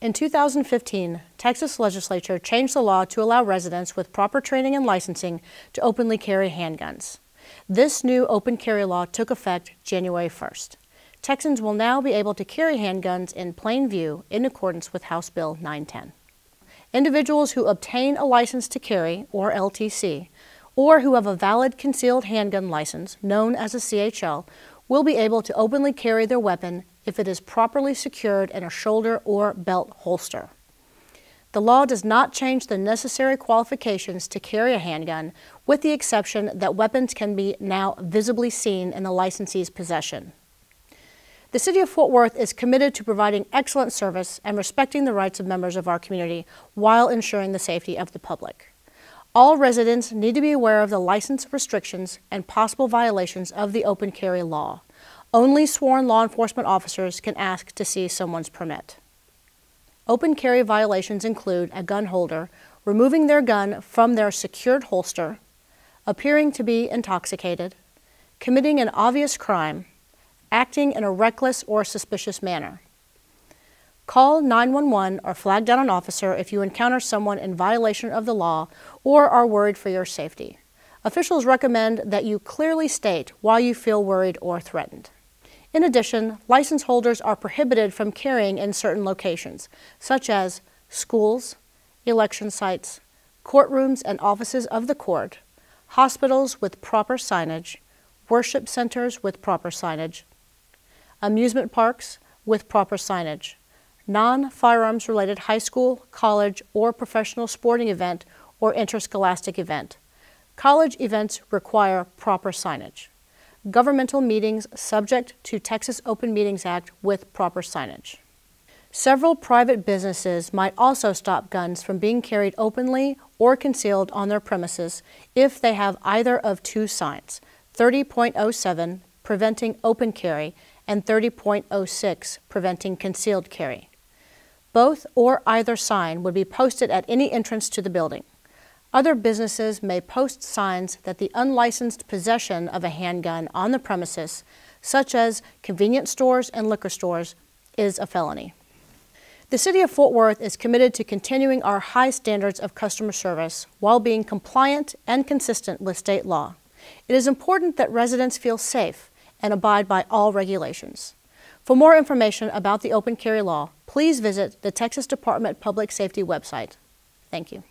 In 2015, Texas legislature changed the law to allow residents with proper training and licensing to openly carry handguns. This new open carry law took effect January 1st. Texans will now be able to carry handguns in plain view in accordance with House Bill 910. Individuals who obtain a license to carry, or LTC, or who have a valid concealed handgun license, known as a CHL, will be able to openly carry their weapon if it is properly secured in a shoulder or belt holster. The law does not change the necessary qualifications to carry a handgun, with the exception that weapons can be now visibly seen in the licensee's possession. The City of Fort Worth is committed to providing excellent service and respecting the rights of members of our community while ensuring the safety of the public. All residents need to be aware of the license restrictions and possible violations of the open carry law. Only sworn law enforcement officers can ask to see someone's permit. Open carry violations include a gun holder removing their gun from their secured holster, appearing to be intoxicated, committing an obvious crime, acting in a reckless or suspicious manner. Call 911 or flag down an officer if you encounter someone in violation of the law or are worried for your safety. Officials recommend that you clearly state why you feel worried or threatened. In addition, license holders are prohibited from carrying in certain locations, such as schools, election sites, courtrooms and offices of the court, hospitals with proper signage, worship centers with proper signage, amusement parks with proper signage, non-firearms related high school, college, or professional sporting event or interscholastic event. College events require proper signage governmental meetings subject to Texas Open Meetings Act with proper signage. Several private businesses might also stop guns from being carried openly or concealed on their premises if they have either of two signs 30.07 preventing open carry and 30.06 preventing concealed carry. Both or either sign would be posted at any entrance to the building. Other businesses may post signs that the unlicensed possession of a handgun on the premises, such as convenience stores and liquor stores, is a felony. The City of Fort Worth is committed to continuing our high standards of customer service while being compliant and consistent with state law. It is important that residents feel safe and abide by all regulations. For more information about the open carry law, please visit the Texas Department Public Safety website. Thank you.